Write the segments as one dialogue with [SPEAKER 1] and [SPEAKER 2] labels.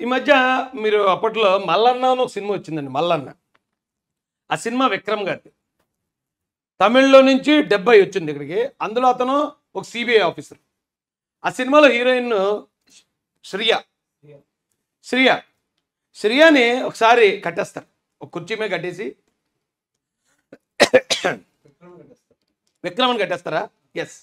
[SPEAKER 1] ఈ మధ్య మీరు అప్పట్లో మల్లన్న అని ఒక సినిమా వచ్చిందండి మల్లన్న. ఆ సినిమా విక్రమ్ గారిది. తమిళ్ళో నుంచి డెబ్బై వచ్చింది ఇక్కడికి. అందులో అతను ఒక సిబిఐ ఆఫీసర్. ఆ సినిమాలో హీరోయిన్ శ్రియ. శ్రియ. శ్రియని ఒకసారి కట్టేస్తారు. ఒక కుర్చీ మీద కట్టేసి విక్రమని కట్టేస్తారా? ఎస్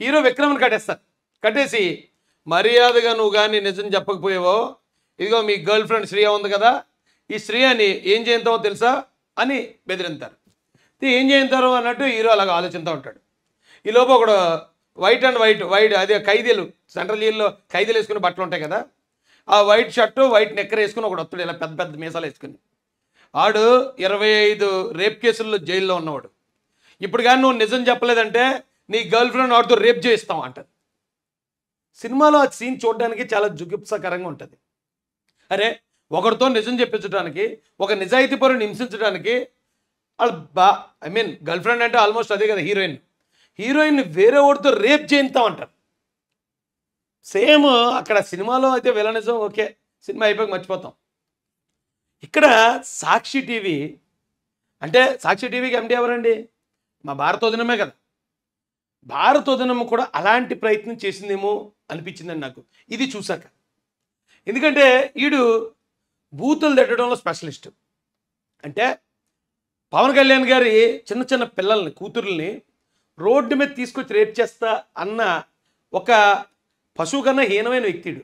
[SPEAKER 1] హీరో విక్రమని కట్టేస్తారు. కట్టేసి మర్యాదగా నువ్వు కానీ నిజం చెప్పకపోయావో ఇదిగో మీ గర్ల్ ఫ్రెండ్ శ్రేయ ఉంది కదా ఈ శ్రేయని ఏం చేయంతావో తెలుసా అని బెదిరింతారు. ఏం చేయంతారు అన్నట్టు హీరో అలాగ ఆలోచిస్తూ ఉంటాడు. ఈ లోపు ఒకడు వైట్ అండ్ వైట్ వైట్ అదే ఖైదీలు సెంట్రల్ జైల్లో ఖైదీలు వేసుకునే బట్టలు ఉంటాయి కదా ఆ వైట్ షర్టు వైట్ నెక్కర్ వేసుకుని ఒకడు వస్తాడు ఇలా పెద్ద పెద్ద మీసాలు వేసుకుని. ఆడు ఇరవై ఐదు రేప్ కేసుల్లో జైల్లో ఉన్నవాడు. ఇప్పుడు కానీ నువ్వు నిజం చెప్పలేదంటే నీ గర్ల్ ఫ్రెండ్ వాడితో రేప్ చేయిస్తాం అంటది. సినిమాలో ఆ సీన్ చూడడానికి చాలా జుగుప్సకరంగా ఉంటుంది. అరే ఒకరితో నిజం చెప్పించడానికి ఒక నిజాయితీ పరుని హింసించడానికి వాళ్ళు బా ఐ మీన్ గర్ల్ ఫ్రెండ్ అంటే ఆల్మోస్ట్ అదే కదా హీరోయిన్ హీరోయిన్ వేరే వాడితో రేప్ చేయిస్తామంటారు. సేమ్ అక్కడ సినిమాలో అయితే విలనిజం ఓకే సినిమా అయిపోయి మర్చిపోతాం. ఇక్కడ సాక్షి టీవీ అంటే సాక్షి టీవీకి ఎండి ఎవరండి? మా భారతోదినమే కదా. భారతోదినం కూడా అలాంటి ప్రయత్నం చేసిందేమో అనిపించిందండి నాకు. ఇది చూశాక. ఎందుకంటే ఈడు బూతులు తిట్టడంలో స్పెషలిస్ట్. అంటే పవన్ కళ్యాణ్ గారి చిన్న చిన్న పిల్లల్ని కూతుర్ని రోడ్డు మీద తీసుకొచ్చి రేప్ చేస్తా అన్న ఒక పశువు కన్నా హీనమైన వ్యక్తిడు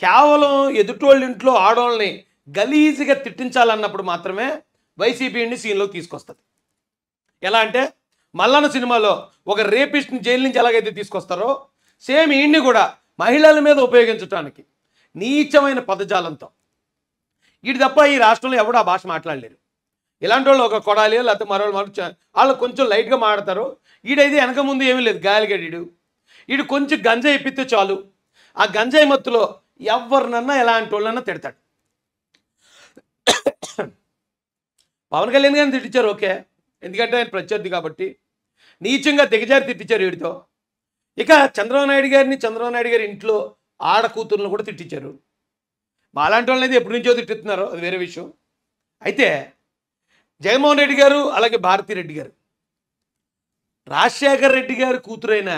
[SPEAKER 1] కేవలం ఎదుటోళ్ళ ఇంట్లో ఆడవాళ్ళని గలీజ్గా తిట్టించాలన్నప్పుడు మాత్రమే వైసీపీని సీన్లోకి తీసుకొస్తుంది. ఎలా అంటే మల్లన్న సినిమాలో ఒక రేపిస్ట్ని జైలు నుంచి ఎలాగైతే తీసుకొస్తారో సేమ్ ఈయన్ని కూడా మహిళల మీద ఉపయోగించడానికి నీచమైన పదజాలంతో. ఇటు తప్ప ఈ రాష్ట్రంలో ఎవడు ఆ భాష మాట్లాడలేరు. ఇలాంటి వాళ్ళు ఒక కొడాలి లేకపోతే మరో వాళ్ళు వాళ్ళు కొంచెం లైట్గా మాడతారు ఈడైతే వెనక ముందు ఏమీ లేదు గాలిగడీడు ఈడు కొంచెం గంజాయి ఇప్పితే చాలు. ఆ గంజాయి మత్తులో ఎవరినన్నా ఎలాంటి వాళ్ళన్నా తిడతాడు. పవన్ కళ్యాణ్ గారిని తిట్టించారు ఓకే. ఎందుకంటే ఆయన ప్రత్యర్థి కాబట్టి. నీచంగా దిగజారి తిట్టించారు వీడితో ఇక చంద్రబాబు నాయుడు గారిని చంద్రబాబు నాయుడు గారి ఇంట్లో ఆడ కూతుర్లను కూడా తిట్టించారు. మాలాంటి వాళ్ళని అయితే ఎప్పటి నుంచో తిట్టుతున్నారు అది వేరే విషయం. అయితే జగన్మోహన్ రెడ్డి గారు అలాగే భారతీ రెడ్డి గారు రాజశేఖర్ రెడ్డి గారి కూతురైన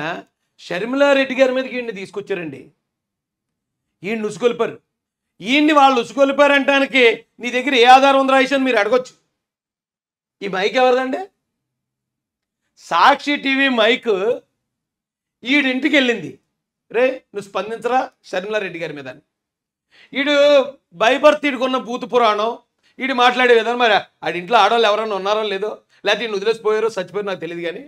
[SPEAKER 1] షర్మిలారెడ్డి గారి మీదకి ఈయన్ని తీసుకొచ్చారండి. ఈయన్ని ఉసుకొలిపారు. ఈయన్ని వాళ్ళు ఉసుకొలిపారు అంటానికి నీ దగ్గర ఏ ఆధారం ఉంది రాయిషన్ మీరు అడగొచ్చు. ఈ మైక్ ఎవరిదండి? సాక్షి టీవీ మైక్ ఈడింటికి వెళ్ళింది రే నువ్వు స్పందించరా షర్మిలారెడ్డి గారి మీద అని. ఈడు బైబర్త్ ఈడుకున్న భూత పురాణం ఈడు మాట్లాడే విధానం మరి ఆడి ఇంట్లో ఆడవాళ్ళు ఎవరైనా ఉన్నారో లేదో లేకపోతే ఈయన వదిలేసిపోయారో చచ్చిపోయారో నాకు తెలియదు కానీ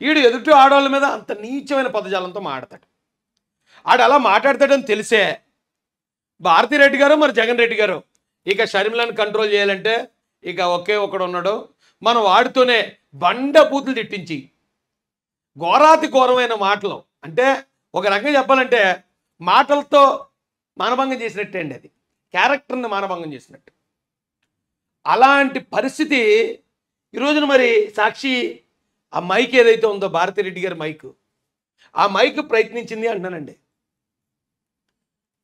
[SPEAKER 1] ఈడు ఎదుటి ఆడవాళ్ళ మీద అంత నీచమైన పదజాలంతో మాట్లాడతాడు ఆడు అలా మాట్లాడతాడని తెలిసే భారతిరెడ్డి గారు మరి జగన్ రెడ్డి గారు ఇక షర్మిలను కంట్రోల్ చేయాలంటే ఇక ఒకే ఒకడు ఉన్నాడు మనం వాడితోనే బండ బూతులు తిట్టించి ఘోరాతి ఘోరమైన మాటలు అంటే ఒక రకంగా చెప్పాలంటే మాటలతో మానభంగం చేసినట్టే అండి అది. క్యారెక్టర్ని మానభంగం చేసినట్టు. అలాంటి పరిస్థితి ఈ రోజున మరి సాక్షి ఆ మైక్ ఏదైతే ఉందో భారతిరెడ్డి గారి మైక్. ఆ మైక్ ప్రయత్నించింది అంటున్నానండి.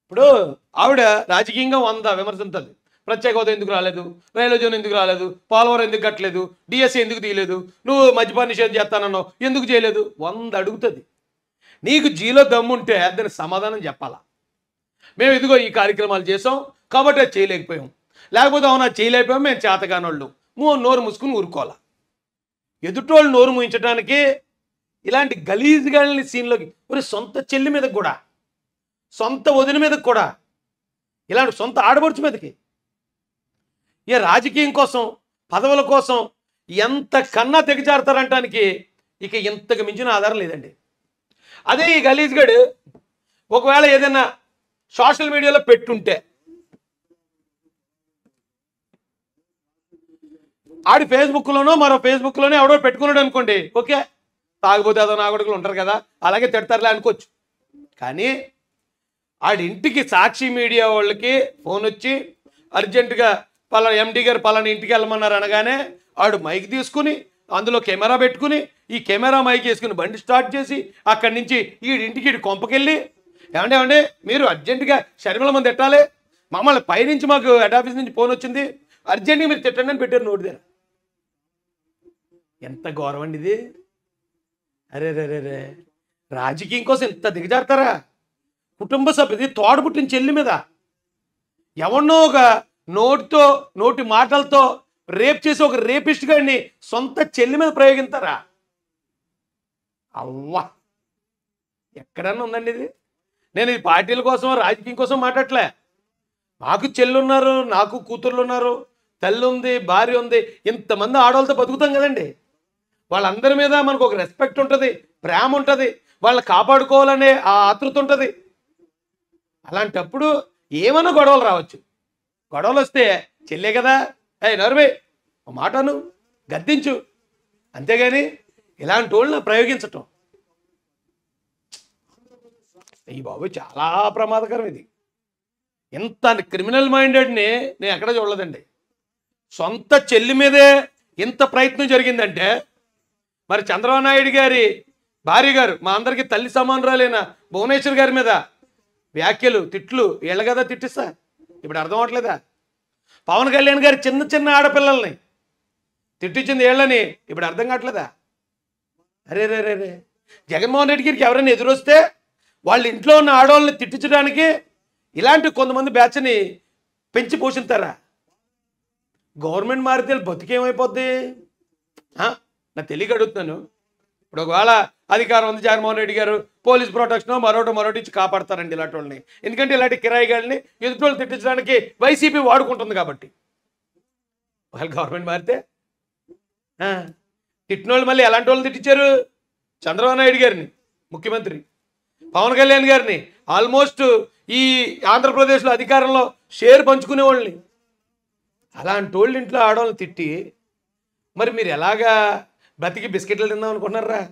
[SPEAKER 1] ఇప్పుడు ఆవిడ రాజకీయంగా వంద విమర్శించాలి. ప్రత్యేక హోదా ఎందుకు రాలేదు? రైల్వే జోన్ ఎందుకు రాలేదు? పోలవరం ఎందుకు కట్టలేదు? డిఎస్సీ ఎందుకు తీయలేదు? నువ్వు మద్యపాన్ నిషేధం చేస్తానన్నావు. ఎందుకు చేయలేదు? వంద అడుగుతుంది. నీకు జీలో దమ్ముంటే దానికి సమాధానం చెప్పాలా? మేము ఇదిగో ఈ కార్యక్రమాలు చేసాం కాబట్టి అది చేయలేకపోయాం. లేకపోతే అవునా చేయలేకపోయాం మేము చేతగానోళ్ళు. మూ నోరు మూసుకుని ఊరుకోవాలా? ఎదుటోళ్ళు నోరు మూయించడానికి ఇలాంటి గలీజ్గాని సీన్లోకి మరి సొంత చెల్లి మీదకి కూడా సొంత వదిన మీదకి కూడా ఇలాంటి సొంత ఆడబడుచు మీదకి. ఇక రాజకీయం కోసం పదవుల కోసం ఎంత కన్నా తెగజారుతారంటానికి ఇక ఇంతకు మించిన ఆధారం లేదండి. అదే ఈ గలీజ్గడ్ ఒకవేళ ఏదైనా సోషల్ మీడియాలో పెట్టుంటే ఆడి ఫేస్బుక్లోనో మరో ఫేస్బుక్లోనో ఎవడో పెట్టుకున్నాడు అనుకోండి ఓకే తాగిపోతే అదో నాగొడుకులు ఉంటారు కదా అలాగే తిడతారులే అనుకోవచ్చు. కానీ ఆడి ఇంటికి సాక్షి మీడియా వాళ్ళకి ఫోన్ వచ్చి అర్జెంటుగా పలానా ఎండి గారు పలానా ఇంటికి వెళ్ళమన్నారు అనగానే ఆడు మైక్ తీసుకుని అందులో కెమెరా పెట్టుకుని ఈ కెమెరా మైక్ వేసుకుని బండి స్టార్ట్ చేసి అక్కడి నుంచి ఈడింటికి ఇంటికి ఈడు కొంపకెళ్ళి. ఏమంటే ఏమంటే మీరు అర్జెంటుగా శర్మల మంది తిట్టాలి. మమ్మల్ని పైనుంచి మాకు హెడ్ ఆఫీస్ నుంచి ఫోన్ వచ్చింది. అర్జెంటుగా మీరు తిట్టండి అని పెట్టారు నోటి దగ్గర. ఎంత గౌరవం అండి ఇది. అరే రే రే రే రాజకీయం కోసం ఎంత దిగజారుతారా? కుటుంబ సభ్యుది తోడ పుట్టిన చెల్లి మీద ఎవరినో ఒక నోటితో నోటి మాటలతో రేప్ చేసి ఒక రేపిస్ట్ గాడిని సొంత చెల్లి మీద ప్రయోగిస్తారా అవ్వా. ఎక్కడన్నా ఉందండి ఇది? నేను ఈ పార్టీల కోసం రాజకీయం కోసం మాట్లాడలే నాకు చెల్లున్నారు నాకు కూతుర్లు ఉన్నారు తల్లి ఉంది భార్య ఉంది ఇంతమంది ఆడవాళ్ళతో బతుకుతాం కదండి. వాళ్ళందరి మీద మనకు ఒక రెస్పెక్ట్ ఉంటుంది ప్రేమ ఉంటుంది వాళ్ళని కాపాడుకోవాలనే ఆ ఆతృత ఉంటుంది. అలాంటప్పుడు ఏమైనా గొడవలు రావచ్చు. గొడవలు వస్తే చెల్లే కదా ఏ నరువే ఒక మాటను గద్దించు. అంతేగాని ఇలాంటి వాళ్ళు ప్రయోగించటం. ఈ బాబు చాలా ప్రమాదకరం ఇది. ఇంత క్రిమినల్ మైండెడ్ని నేను ఎక్కడ చూడలేదండి. సొంత చెల్లి మీదే ఇంత ప్రయత్నం జరిగిందంటే మరి చంద్రబాబు నాయుడు గారి భార్య గారు మా అందరికీ తల్లి సమానురాలైన భువనేశ్వర్ గారి మీద వ్యాఖ్యలు తిట్లు వీళ్ళ కదా తిట్టిస్తా ఇప్పుడు అర్థం అవట్లేదా పవన్ కళ్యాణ్ గారి చిన్న చిన్న ఆడపిల్లల్ని తిట్టించింది వీళ్ళని ఇప్పుడు అర్థం కావట్లేదా? అరే రే రే రే. జగన్మోహన్ రెడ్డి గారికి ఎవరైనా ఎదురొస్తే వాళ్ళ ఇంట్లో ఉన్న ఆడవాళ్ళని తిట్టించడానికి ఇలాంటి కొంతమంది బ్యాచ్ని పెంచి పోషిస్తారా గవర్నమెంట్ మారితే బతికేమైపోద్ది? నా తెలియక అడుగుతున్నాను. ఇప్పుడు ఒకవేళ అధికారం ఉంది జగన్మోహన్ రెడ్డి గారు పోలీస్ ప్రొటెక్షన్ మరోటి మరోటి ఇచ్చి కాపాడతారండి ఇలాంటి వాళ్ళని. ఎందుకంటే ఇలాంటి కిరాయి ఎదుటోళ్ళు తిట్టించడానికి వైసీపీ వాడుకుంటుంది కాబట్టి. వాళ్ళు గవర్నమెంట్ మారితే తిట్టిన వాళ్ళు మళ్ళీ ఎలాంటి వాళ్ళని తిట్టించారు? చంద్రబాబు నాయుడు గారిని ముఖ్యమంత్రి. పవన్ కళ్యాణ్ గారిని ఆల్మోస్ట్ ఈ ఆంధ్రప్రదేశ్లో అధికారంలో షేర్ పంచుకునే వాళ్ళని. అలాంటి వాళ్ళు ఇంట్లో ఆడవాళ్ళని తిట్టి మరి మీరు ఎలాగా బతికి బిస్కెట్లు తిందాం అనుకున్నారా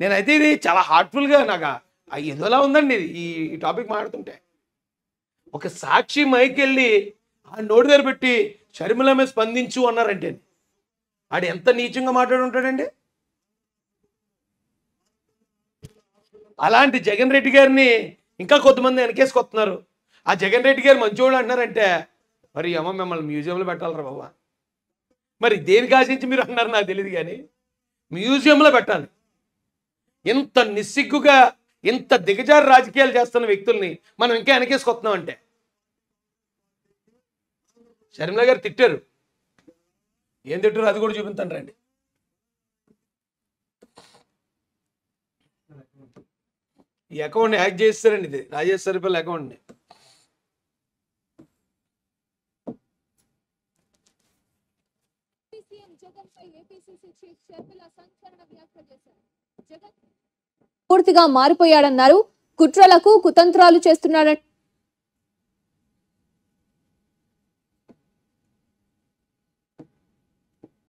[SPEAKER 1] నేనైతే ఇది చాలా హార్ట్ఫుల్గా నాకు ఆ- ఏదోలా ఉందండి ఇది, ఈ టాపిక్ మాట్లాడుతుంటే. ఒక సాక్షి మైకి వెళ్ళి ఆ నోటి దగ్గర పెట్టి షర్మిల మీద స్పందించు అన్నారంటే ఆడు ఎంత నీచంగా మాట్లాడి ఉంటాడండి అలాంటి జగన్ రెడ్డి గారిని ఇంకా కొంతమంది వెనకేసుకొస్తున్నారు. ఆ జగన్ రెడ్డి గారు మంచివాడు అంటున్నారంటే మరి అమ్మ మిమ్మల్ని మ్యూజియంలో పెట్టాలరా బాబా? మరి దేనికి ఆశించి మీరు అన్నారు నాకు తెలియదు కానీ మ్యూజియంలో పెట్టాలి. ఇంత నిస్సిగ్గుగా ఇంత దిగజారు రాజకీయాలు చేస్తున్న వ్యక్తుల్ని మనం ఇంకా వెనకేసుకొస్తున్నాం అంటే షర్మిల గారు తిట్టారు. ఏం తిట్టారు అది కూడా చూపించండి రండి ఈ అకౌంట్ని హ్యాక్ చేస్తారండి ఇది. రాజేష్ సరిపల్లి అకౌంట్ని
[SPEAKER 2] పూర్తిగా మారిపోయాడన్నారు. కుట్రలకు కుతంత్రాలు చేస్తున్నాడని